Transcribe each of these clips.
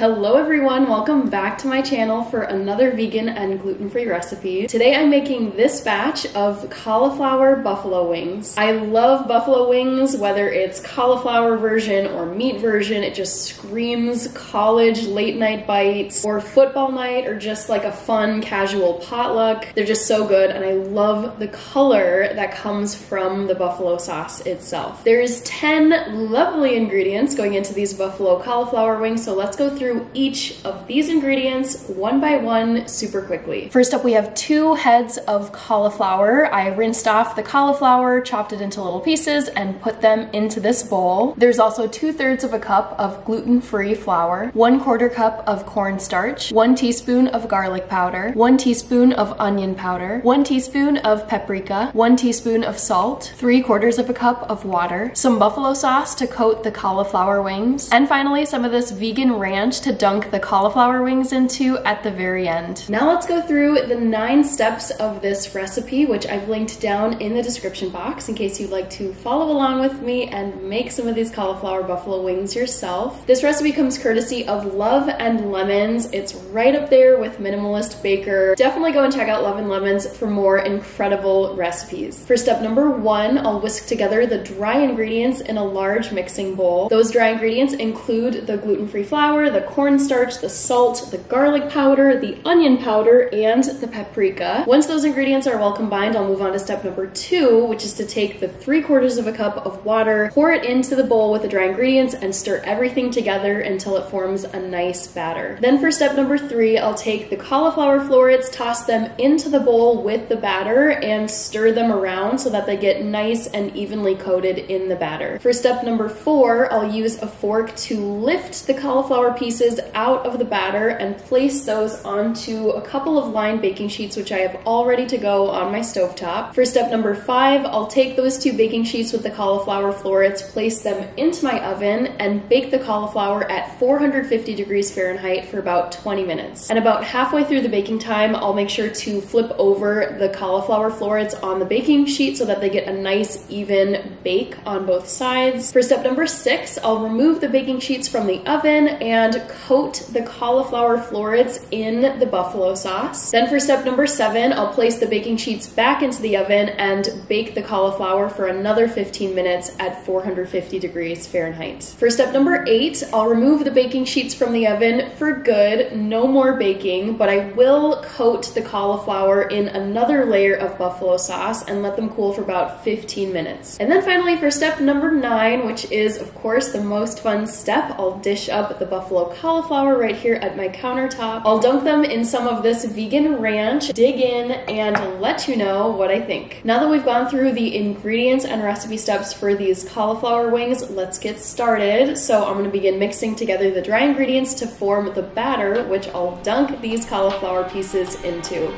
Hello everyone, welcome back to my channel for another vegan and gluten-free recipe. Today I'm making this batch of cauliflower buffalo wings. I love buffalo wings, whether it's cauliflower version or meat version, it just screams college late night bites or football night or just like a fun casual potluck. They're just so good and I love the color that comes from the buffalo sauce itself. There's 10 lovely ingredients going into these buffalo cauliflower wings, so let's go through through each of these ingredients one by one super quickly. First up, we have two heads of cauliflower. I rinsed off the cauliflower, chopped it into little pieces, and put them into this bowl. There's also two thirds of a cup of gluten-free flour, one quarter cup of cornstarch, one teaspoon of garlic powder, one teaspoon of onion powder, one teaspoon of paprika, one teaspoon of salt, three quarters of a cup of water, some buffalo sauce to coat the cauliflower wings, and finally some of this vegan ranch to dunk the cauliflower wings into at the very end. Now let's go through the nine steps of this recipe, which I've linked down in the description box in case you'd like to follow along with me and make some of these cauliflower buffalo wings yourself. This recipe comes courtesy of Love and Lemons. It's right up there with Minimalist Baker. Definitely go and check out Love and Lemons for more incredible recipes. For step number one, I'll whisk together the dry ingredients in a large mixing bowl. Those dry ingredients include the gluten-free flour, the cornstarch, the salt, the garlic powder, the onion powder, and the paprika. Once those ingredients are well combined, I'll move on to step number two, which is to take the three quarters of a cup of water, pour it into the bowl with the dry ingredients, and stir everything together until it forms a nice batter. Then for step number three, I'll take the cauliflower florets, toss them into the bowl with the batter, and stir them around so that they get nice and evenly coated in the batter. For step number four, I'll use a fork to lift the cauliflower pieces pieces out of the batter and place those onto a couple of lined baking sheets, which I have all ready to go on my stovetop. For step number five, I'll take those two baking sheets with the cauliflower florets, place them into my oven, and bake the cauliflower at 450 degrees Fahrenheit for about 20 minutes. And about halfway through the baking time, I'll make sure to flip over the cauliflower florets on the baking sheet so that they get a nice even bake on both sides. For step number six, I'll remove the baking sheets from the oven and coat the cauliflower florets in the buffalo sauce. Then for step number seven, I'll place the baking sheets back into the oven and bake the cauliflower for another 15 minutes at 450 degrees Fahrenheit. For step number eight, I'll remove the baking sheets from the oven for good, no more baking, but I will coat the cauliflower in another layer of buffalo sauce and let them cool for about 15 minutes. And then finally for step number nine, which is of course the most fun step, I'll dish up the buffalo cauliflower right here at my countertop. I'll dunk them in some of this vegan ranch, dig in, and let you know what I think. Now that we've gone through the ingredients and recipe steps for these cauliflower wings, let's get started. So I'm gonna begin mixing together the dry ingredients to form the batter, which I'll dunk these cauliflower pieces into.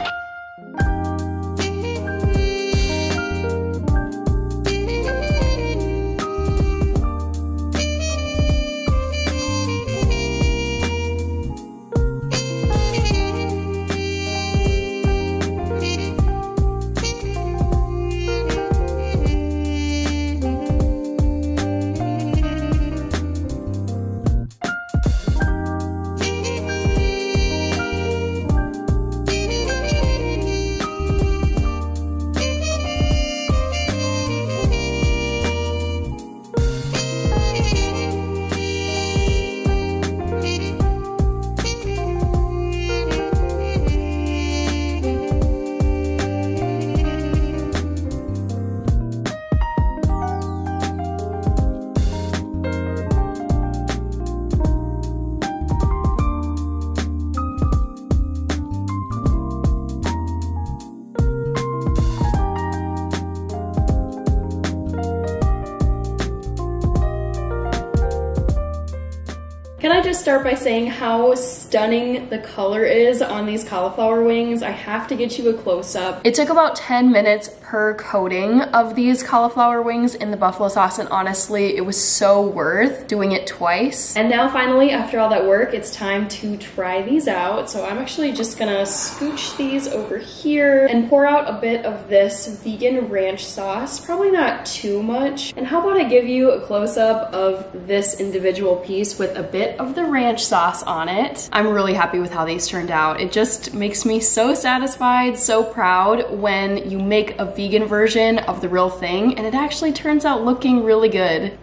I start by saying how stunning the color is on these cauliflower wings? I have to get you a close up. It took about 10 minutes per coating of these cauliflower wings in the buffalo sauce and honestly, it was so worth doing it twice. And now finally, after all that work, it's time to try these out. So I'm actually just gonna scooch these over here and pour out a bit of this vegan ranch sauce, probably not too much. And how about I give you a close up of this individual piece with a bit of the ranch sauce on it. I'm really happy with how these turned out. It just makes me so satisfied, so proud when you make a vegan version of the real thing and it actually turns out looking really good.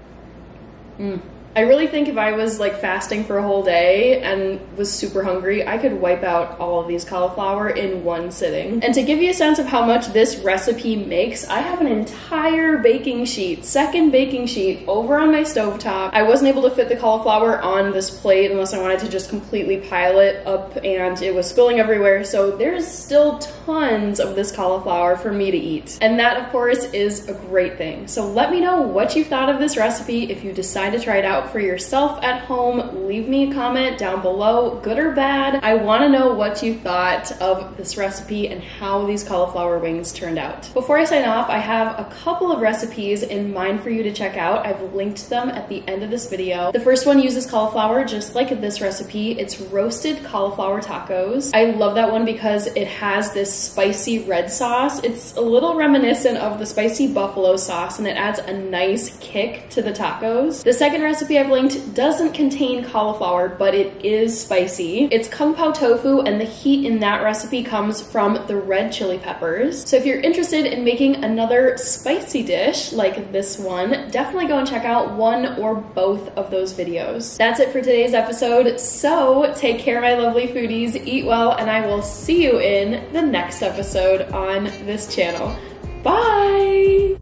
Mm. I really think if I was like fasting for a whole day and was super hungry, I could wipe out all of these cauliflower in one sitting. And to give you a sense of how much this recipe makes, I have an entire baking sheet, second baking sheet over on my stovetop. I wasn't able to fit the cauliflower on this plate unless I wanted to just completely pile it up and it was spilling everywhere. So there's still tons of this cauliflower for me to eat. And that of course is a great thing. So let me know what you thought of this recipe if you decide to try it out out for yourself at home, leave me a comment down below, good or bad. I want to know what you thought of this recipe and how these cauliflower wings turned out. Before I sign off, I have a couple of recipes in mind for you to check out. I've linked them at the end of this video. The first one uses cauliflower just like this recipe. It's roasted cauliflower tacos. I love that one because it has this spicy red sauce. It's a little reminiscent of the spicy buffalo sauce and it adds a nice kick to the tacos. The second recipe recipe I've linked doesn't contain cauliflower, but it is spicy. It's kung pao tofu, and the heat in that recipe comes from the red chili peppers. So if you're interested in making another spicy dish like this one, definitely go and check out one or both of those videos. That's it for today's episode. So take care, my lovely foodies, eat well, and I will see you in the next episode on this channel. Bye!